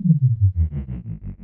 Thank you.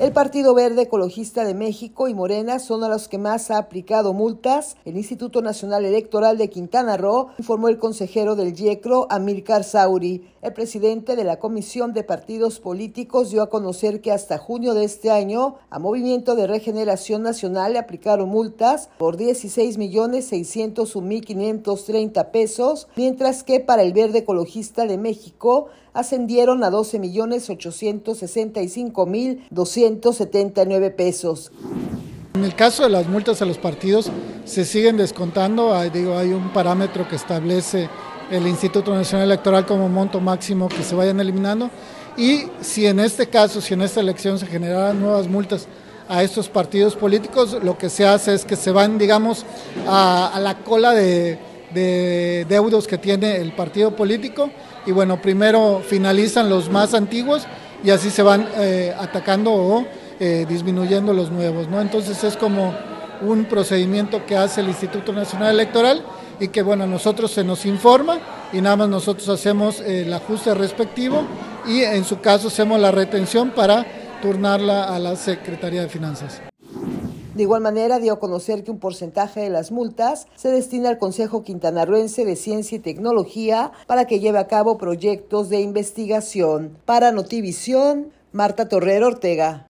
El Partido Verde Ecologista de México y Morena son a los que más ha aplicado multas. El Instituto Nacional Electoral de Quintana Roo informó el consejero del YECRO, Amilcar Sauri. El presidente de la Comisión de Partidos Políticos dio a conocer que hasta junio de este año a Movimiento de Regeneración Nacional le aplicaron multas por 16 millones 601.530 pesos, mientras que para el Verde Ecologista de México ascendieron a 12 millones 865.200 179 pesos. En el caso de las multas a los partidos, se siguen descontando. Hay, digo, hay un parámetro que establece el Instituto Nacional Electoral como monto máximo que se vayan eliminando. Y si en este caso, si en esta elección se generaran nuevas multas a estos partidos políticos, lo que se hace es que se van, digamos, a, a la cola de, de deudos que tiene el partido político. Y bueno, primero finalizan los más antiguos y así se van eh, atacando o eh, disminuyendo los nuevos, ¿no? Entonces es como un procedimiento que hace el Instituto Nacional Electoral y que bueno, a nosotros se nos informa y nada más nosotros hacemos eh, el ajuste respectivo y en su caso hacemos la retención para turnarla a la Secretaría de Finanzas. De igual manera, dio a conocer que un porcentaje de las multas se destina al Consejo Quintanarruense de Ciencia y Tecnología para que lleve a cabo proyectos de investigación. Para Notivisión, Marta Torrero Ortega.